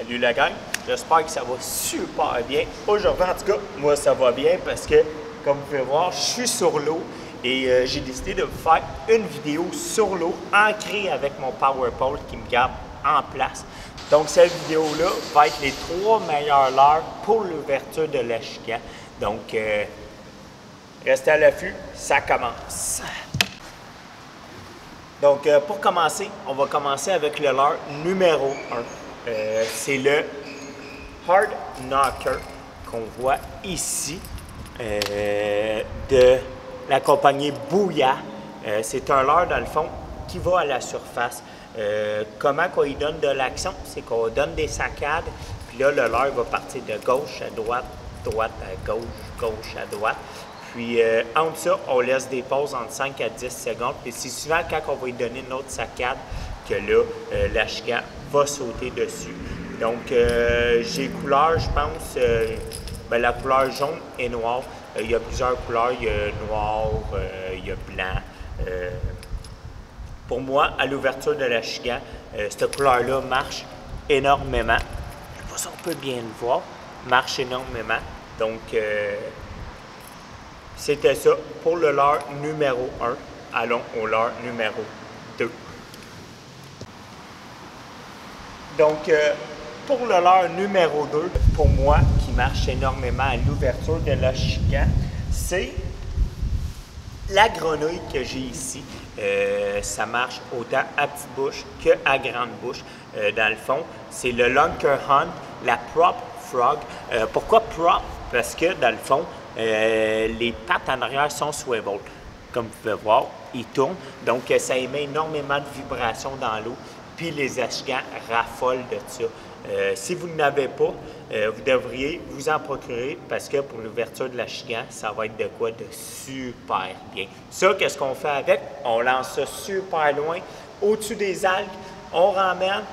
Salut la gang, j'espère que ça va super bien. Aujourd'hui, en tout cas, moi ça va bien parce que, comme vous pouvez voir, je suis sur l'eau et euh, j'ai décidé de vous faire une vidéo sur l'eau ancrée avec mon Power Pole qui me garde en place. Donc cette vidéo-là va être les trois meilleures heures pour l'ouverture de l'eschigan. Donc, euh, restez à l'affût, ça commence. Donc, euh, pour commencer, on va commencer avec le leurre numéro 1. Euh, c'est le Hard Knocker qu'on voit ici euh, de la compagnie Bouya. c'est un leurre, dans le fond, qui va à la surface. comment qu'on y donne de l'action? C'est qu'on donne des saccades, puis là, le leurre va partir de gauche à droite, droite à gauche, gauche à droite. Puis euh, entre ça, on laisse des pauses entre 5 à 10 secondes. Puis c'est souvent quand on va lui donner une autre saccade là, euh, l'ashka va sauter dessus. Donc, euh, j'ai couleur, je pense, ben, la couleur jaune et noire. il y a plusieurs couleurs, il y a noir, il y a blanc. pour moi, à l'ouverture de l'ashka, cette couleur-là marche énormément. Je ne sais on peut bien le voir, marche énormément. Donc, c'était ça pour le leurre numéro 1. Allons au leurre numéro 2. Donc, euh, pour le leurre numéro 2, pour moi, qui marche énormément à l'ouverture de la c'est la grenouille que j'ai ici. Euh, ça marche autant à petite bouche qu'à grande bouche. Euh, dans le fond, c'est le Lunker Hunt, la Prop Frog. pourquoi Prop? Parce que, dans le fond, les pattes en arrière sont swivel. Comme vous pouvez voir, ils tournent. Donc, ça émet énormément de vibrations dans l'eau. Puis les ashgans raffolent de ça. Euh, si vous n'avez pas, vous devriez vous en procurer parce que pour l'ouverture de l'ashgan, ça va être de quoi de super bien. Ça, qu'est-ce qu'on fait avec? On lance ça super loin, au-dessus des algues, on ramène,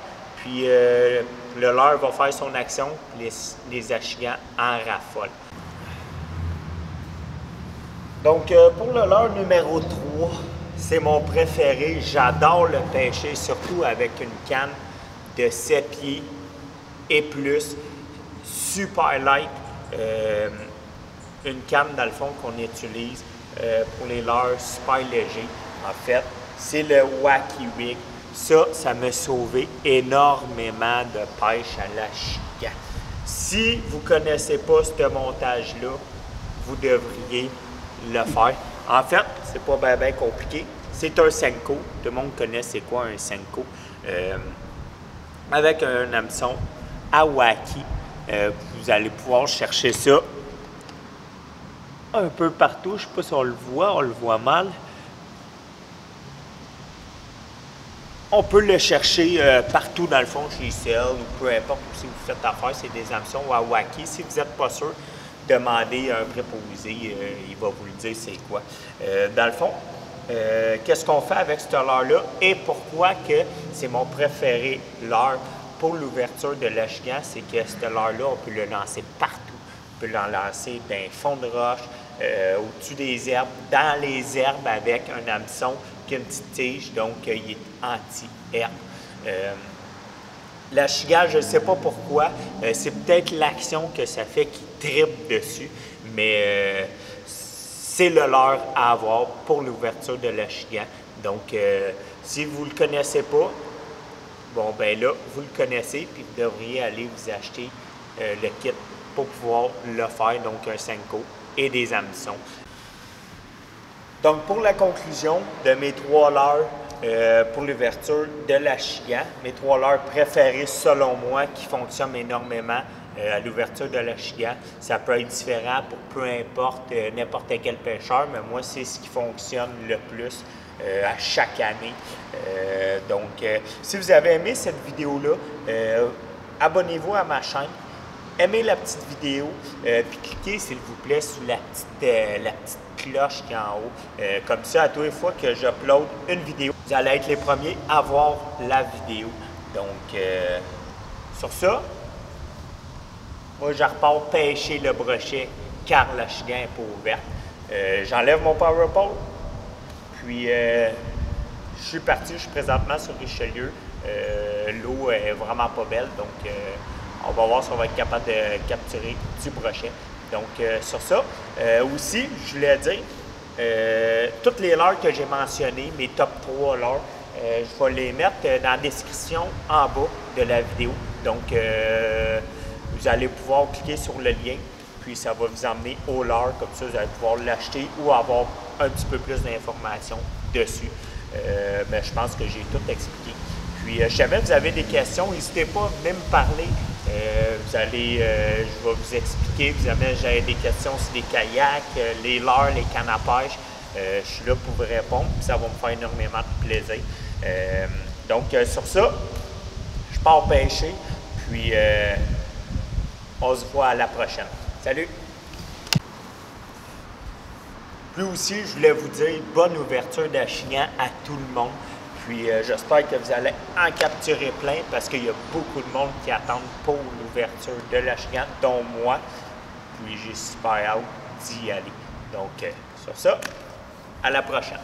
puis le leurre va faire son action, les, les en raffolent. Donc, euh, pour le leurre numéro 3, c'est mon préféré. J'adore le pêcher, surtout avec une canne de 7 pieds et plus. Super light. Euh, une canne, dans le fond, qu'on utilise euh, pour les leurres super légers. En fait, c'est le Wacky Wig. Ça, ça m'a sauvé énormément de pêche à la chica. Si vous ne connaissez pas ce montage-là, vous devriez le faire. En fait, c'est pas bien compliqué. C'est un Senko. Tout le monde connaît c'est quoi un Senko. Euh, avec un hameçon Awaki. Euh, vous allez pouvoir chercher ça un peu partout. Je ne sais pas si on le voit, on le voit mal. On peut le chercher euh, partout dans le fond, chez Cell ou peu importe si vous faites affaire, c'est des hameçons Awaki. Si vous n'êtes pas sûr, demander à un préposé, euh, il va vous le dire c'est quoi. Euh, dans le fond, euh, qu'est-ce qu'on fait avec ce leurre-là et pourquoi que c'est mon préféré leurre pour l'ouverture de l'ashgan, c'est que ce leurre-là, on peut le lancer partout. On peut l'en lancer d'un fond de roche, au-dessus des herbes, dans les herbes avec un hameçon qui une petite tige, donc il est anti-herbe. La chiga, je ne sais pas pourquoi. Euh, c'est peut-être l'action que ça fait qui tripe dessus, mais euh, c'est le leur à avoir pour l'ouverture de la chiga. Donc, euh, si vous ne le connaissez pas, bon, ben là, vous le connaissez, puis vous devriez aller vous acheter le kit pour pouvoir le faire, donc un Senko et des hameçons. Donc, pour la conclusion de mes trois leurres, euh, pour l'ouverture de la Chia. Mes trois leurres préférés, selon moi, qui fonctionnent énormément euh, à l'ouverture de la Chia. Ça peut être différent pour peu importe euh, n'importe quel pêcheur, mais moi, c'est ce qui fonctionne le plus à chaque année. donc, si vous avez aimé cette vidéo-là, abonnez-vous à ma chaîne aimez la petite vidéo, puis cliquez s'il vous plaît sur la la petite cloche qui est en haut. Euh, comme ça, à tous les fois que j'upload une vidéo, vous allez être les premiers à voir la vidéo. Donc, euh, sur ça, moi, je repars pêcher le brochet car la chigane n'est pas ouverte. Euh, j'enlève mon power pole, puis je suis parti, je suis présentement sur Richelieu. L'eau est vraiment pas belle, donc On va voir si on va être capable de capturer du brochet. Donc, sur ça, aussi, je voulais dire, toutes les leurres que j'ai mentionnées, mes top 3 leurres, je vais les mettre dans la description en bas de la vidéo. Donc, vous allez pouvoir cliquer sur le lien, puis ça va vous emmener au leurre. Comme ça, vous allez pouvoir l'acheter ou avoir un petit peu plus d'informations dessus. Euh, mais je pense que j'ai tout expliqué. Puis, euh, si jamais vous avez des questions, n'hésitez pas à venir me parler. Euh, vous allez, je vais vous expliquer. Vous avez j'ai des questions sur les kayaks, les leurres, les cannes à pêche. je suis là pour vous répondre. ça va me faire énormément de plaisir. donc, sur ça, je pars pêcher. Puis, on se voit à la prochaine. Salut! Puis aussi, je voulais vous dire bonne ouverture d'Achignan à tout le monde. Puis euh, j'espère que vous allez en capturer plein parce qu'il y a beaucoup de monde qui attendent pour l'ouverture de l'Achignan, dont moi. Puis j'ai super hâte d'y aller. Donc, euh, sur ça, à la prochaine.